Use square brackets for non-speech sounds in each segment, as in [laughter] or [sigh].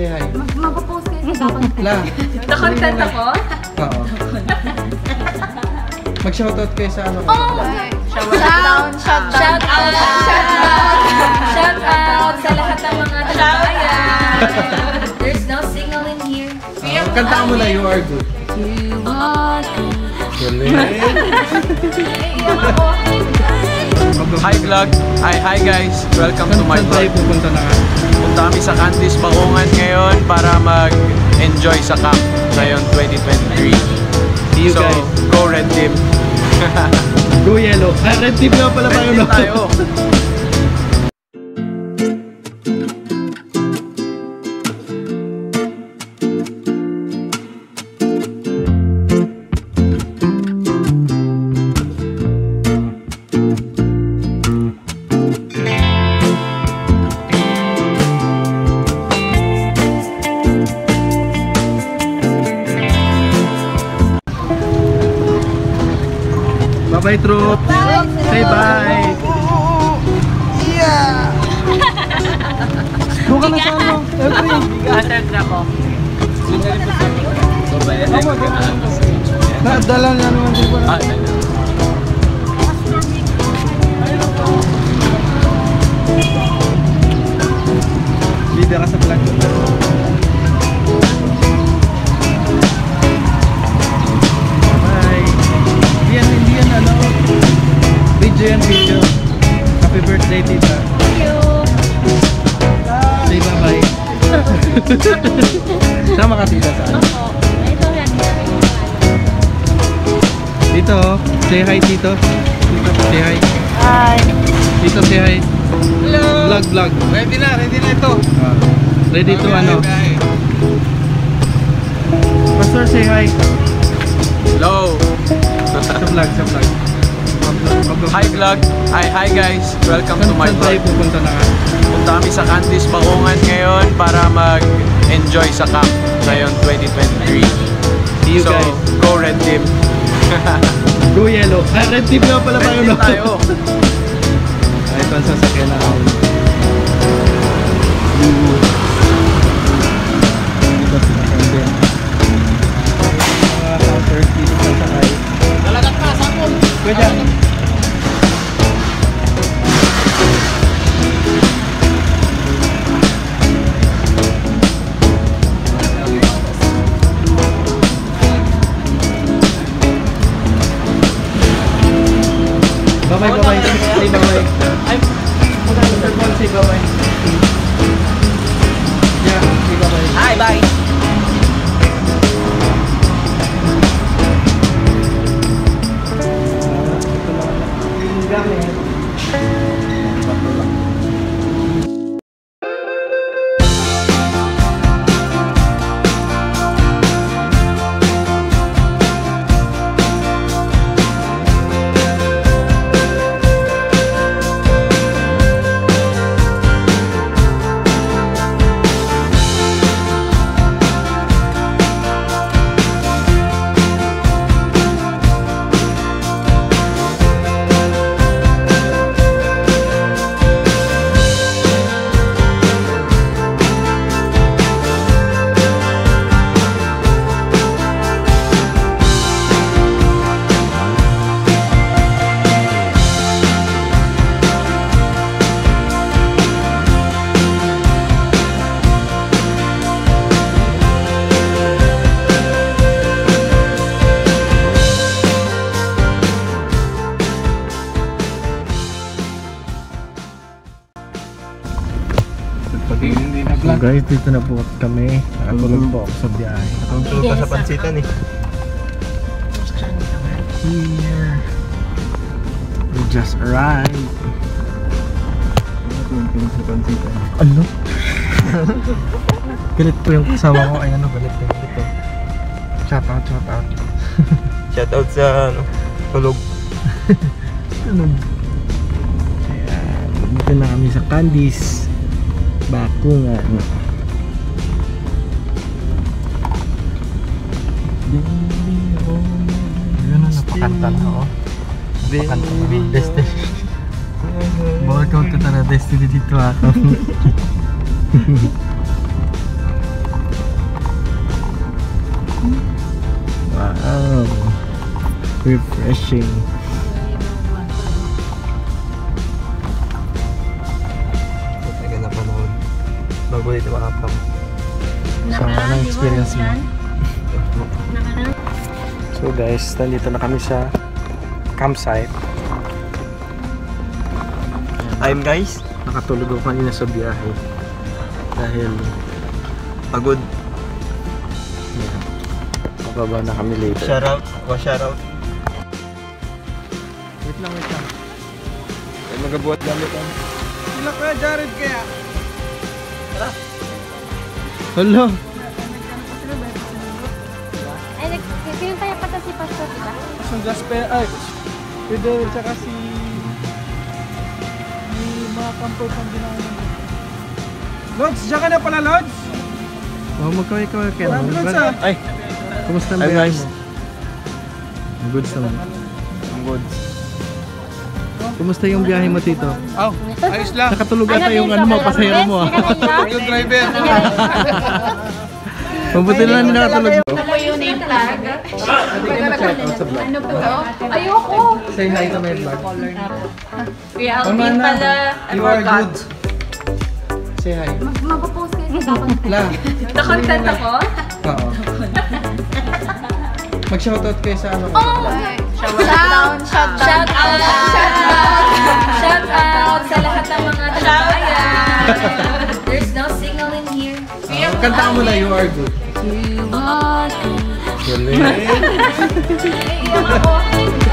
say hi. Magpo-post kayo sa [laughs] content. La. Na-content ako? Oo. Mag-shoutout kayo sa ano. Oh! Shutdown. Shout out! Shout out! Shout out sa lahat ng mga tabayan! There's no signal in here. Uh, kanta mo na You Are Good. You are Galing. Iiyak ako. Hi vlog! Hi, hi guys! Welcome to my vlog. pupunta na nga? Punta kami sa Candice Bakungan ngayon para mag-enjoy sa camp ngayon 2023. See you so, guys. go Red Team! Go Yellow. Ah, red team na pala tayo. Red? Team tayo! [laughs] Bye-bye, troop. Say bye. Yeah! Doon ka na sa ano? Every. Nadala niya naman din pala. Ah, Bida [laughs] Sama ka, tita, sa ano? Dito, oh. say hi, tito. Tito, say hi. Hi! Tito, say hi. Hello! Vlog, vlog. Ready na, ready na ito! Ah, ready to ano? Pastor, say hi. Hello! Sa vlog, sa vlog. Hi vlog! Hi, hi guys! Welcome to Saan, my saan tayo vlog. pupunta na nga? Punta kami sa Candice Bakungan ngayon para mag-enjoy sa camp ngayon 2023. See you so, guys. go Red Team! [laughs] Go Yellow. Ah, red team na pala tayo. Red? Team tayo! [laughs] Ito ang sasakyan na ako. Ito sinakyan din. Mga counter dito sa sakay. Dalagat pa, sakon! Pwede. So guys, dito na po kami. Nakatulog po ako sa biyahe. Tulog ka sa pansitan eh. Here. We just arrived. Tulog ka sa pansitan. [laughs] Ano? galit po yung kasama ko. Ayan o, galit na galit o. Shout out, shout out. [laughs] Shoutout sa ano, tulog. [laughs] Ano? Ayan, dito na kami sa bạc thương eh, à Yun ang napakanta na oh. Napakanta na oh. Destiny. Welcome to Tara Destiny dito ako. [laughs] wow. Refreshing. Dito makapang. So, anong experience mo? So guys, nandito na kami sa campsite. I'm guys. Nakatulog ako kanina sa biyahe. Dahil Pagod. yeah, na kami later. Shoutout. Ako shoutout. Wait lang, wait lang. Ay magabuhat gamit ang. Sila Kuya Jared kaya? Hello. Ay, pinunta yung pata si Pastor, di ba? Sa gospel, ay, pwede tsaka si si mga kampo pang ginawa namin. Lods, diyan ka na pala, Lods? Oh, magkaway-kaway kayo. Marami Lods, ah. Ay, kumusta ang guys. mo? Ang goods naman. Ang good. Kumusta yung biyahe mo, Tito? Aw, ayos lang. Nakatulog ata yung ano mo, pasahero mo. ah. Yung driver. [laughs] Mabuti na lang nakatulog. Ano po yung name tag? Ano po to? Ayoko! Say hi to my vlog. Kuya Alvin na. pala. I You are good. Say hi. Mag- Magpo-post kayo sa dapat. La. Na-content ako? Oo. [laughs] Mag-shoutout kayo sa ano. Oh! Shutdown! Shutdown! Shout out! Shout out! Shout out sa lahat ng mga tabayan. There's no signal in here. Kuya Kanta mo na, you are good. Galing. Iyak ako.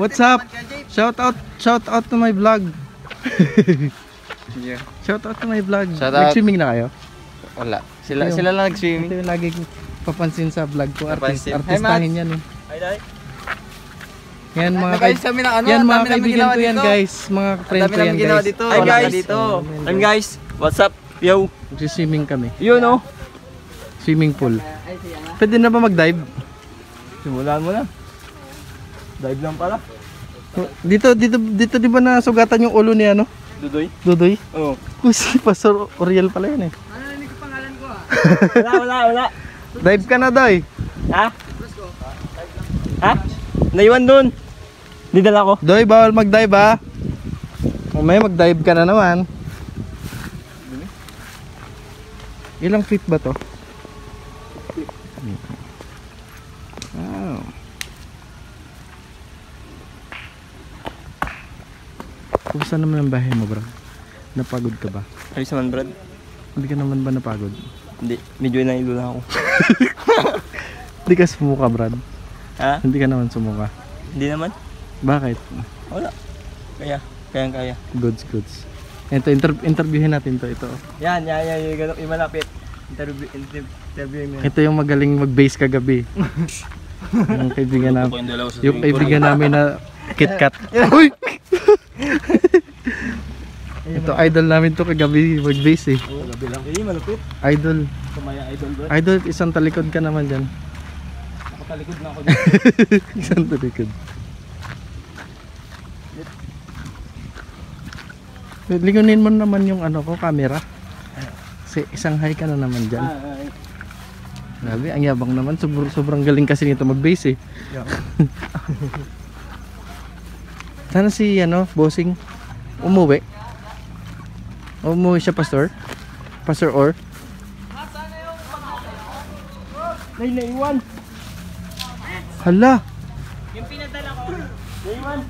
What's up? Shout out, shout out to my vlog. Shout out to my vlog. Shout out. Nag-swimming na kayo? Wala. Sila Ayun. sila lang Ito nag-swimming. yung lagi papansin sa vlog ko. Artist, Papansin. artistahin yan eh. Dai. Yan mga kay- kami ng ano. yan mga kaibigan ko yan guys. Mga friend ko yan guys. dito. Hi guys. dito. I'm guys. What's up? Yo. Nag-swimming kami. Yun oh. Swimming pool. Pwede na ba mag-dive? Simulan mo na. Dive lang pala. Dito, dito, dito di ba nasugatan yung ulo ni ano? Dudoy. Dudoy? Oh. Uy, si Pastor Oriel pala yun eh. Wala, wala, wala. Dive ka na, Doy. Ha? Ha? Naiwan dun. Didala ko. Doy, bawal mag-dive ha. Mamaya mag-dive ka na naman. Ilang feet ba to? Kumusta naman ang bahay mo, bro? Napagod ka ba? Ayos naman, Brad. Hindi ka naman ba napagod? Hindi. Medyo nailo lang ako. [laughs] Hindi ka sumuka, Brad. Ha? Hindi ka naman sumuka. Hindi naman. Bakit? Wala. Kaya. Kayang kaya. Goods, goods. Ito, inter- interviewin natin to. Ito. Yan, yan, yan. Yung, ganun, yung malapit. Interview, inter, interview mo. Ito yung magaling mag-base kagabi. [laughs] yung kaibigan namin. Yung kaibigan namin na [laughs] KitKat. Uy! [laughs] Ito, idol namin to kagabi mag-base eh. Hindi, malapit. Idol. Kumaya idol, Brad. Idol, isang talikod ka naman dyan. Nakatalikod na ako [laughs] isang talikod. Lingunin mo naman yung ano ko, camera. Kasi isang high ka na naman dyan. Grabe, ang yabang naman. Sobrang, sobrang galing kasi nito mag-base eh. [laughs] Sana si ano, bossing. Umuwi? Umuwi siya, Pastor? Pastor Or? Nay, naiwan. Hala. Yung pinadala ko. Naiwan.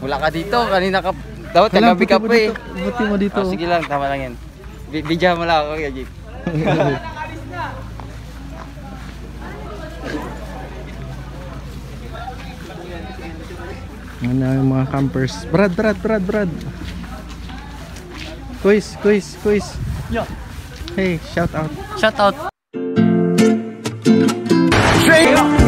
Wala ka dito, kanina ka. Dapat Hala, kagabi ka pa eh. dito. Buti mo dito. Oh, sige lang, tama lang yan. Bi- Bidya mo lang ako, Kuya [laughs] Jeep. Ano yung mga campers? Brad, Brad, Brad, Brad. Quiz, quiz, quiz. Yo. Hey, shout out. Shout out. Straight up.